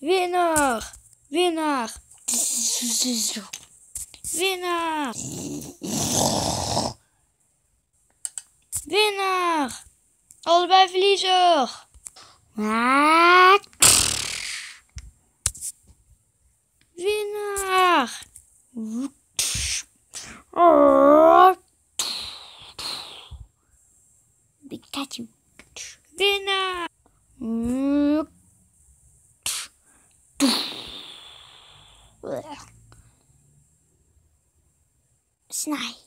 Winnaar! Winnaar! Winnaar! Winnaar! Allebei verliezer! Winnaar! Pikachu! Winnaar! Blech. Snide.